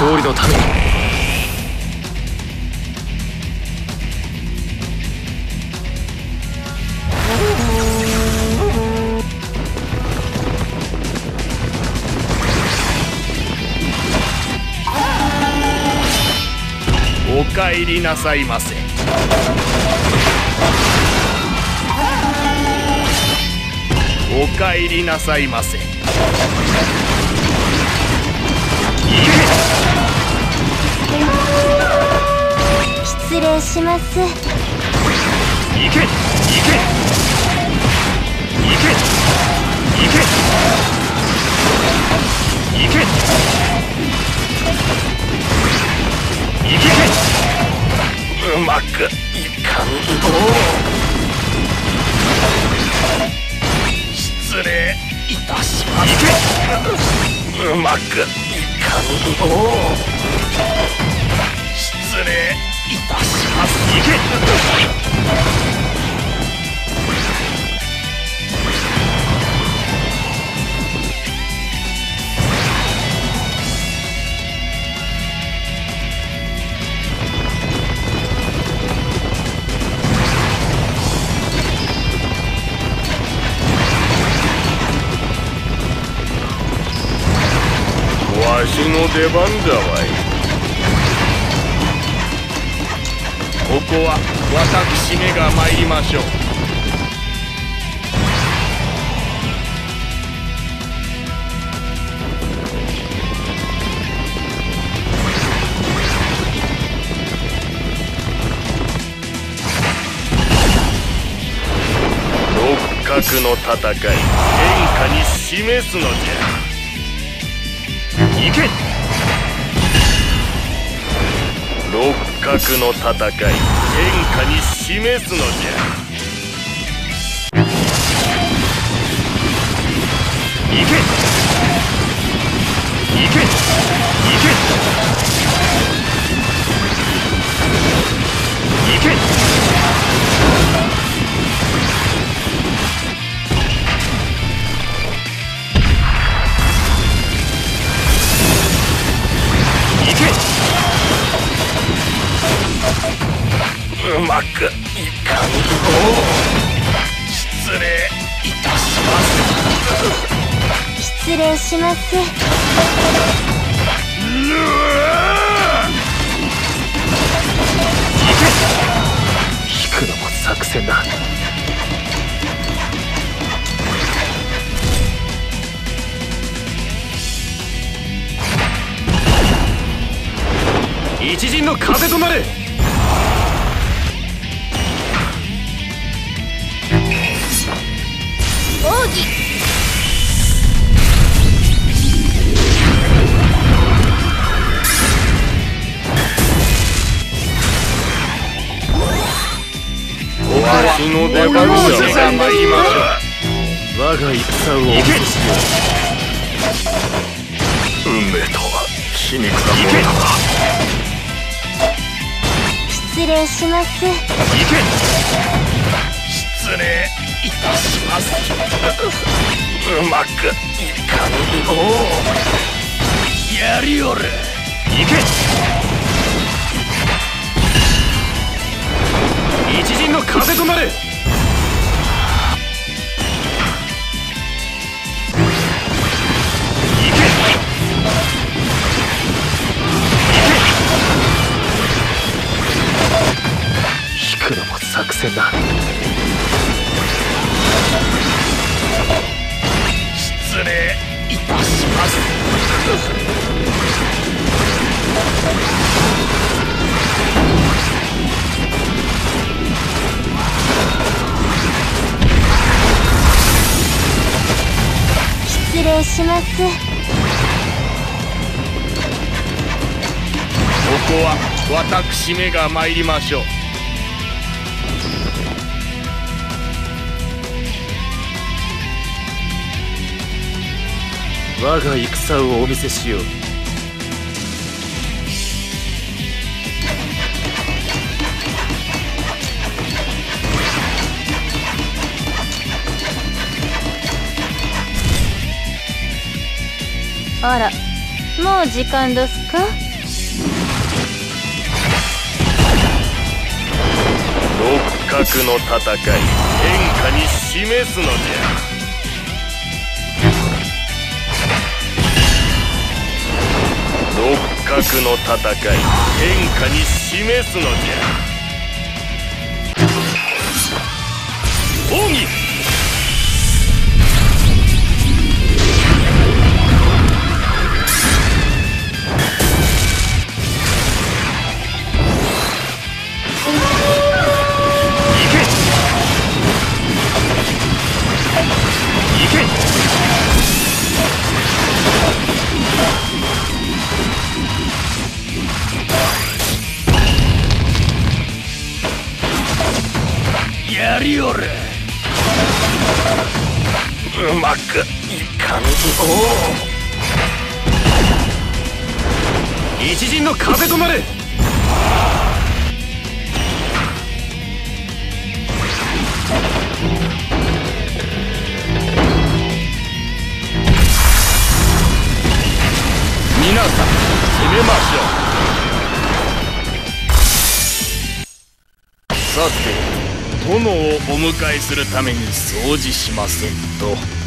勝利のために。お帰りなさいませ。お帰りなさいませ。礼します。行け行け。行け行け。行け。行け。うまくいかんと。失礼いたします。うまくいかんと。失礼。わしの出番だわい。ここは私めが参りましょう。六角の戦い天下に示すのじゃ。行け。六角の戦い天下に示すのじゃ。行け。行け。行け。行け。行け。うまくいかんと失礼いたします。失礼します。引くのも作戦だ。一陣の風となれしの出番が参りましょう我が戦をお見せしよう運命とは皮肉なものだな失礼します。行け失礼いたします。うまくいかんとやりおる行け一陣の風となれ戦だ失礼いたします。失礼します。ここは私めが参りましょう我が戦をお見せしよう。あらもう時間どすか？六角の戦い変化に示すのじゃ肉の戦い変化に示すのじゃ。奥義やりおるうまくいかんぞ。一陣の風となれ。皆さん攻めましょう。さて殿をお迎えするために掃除しませんと。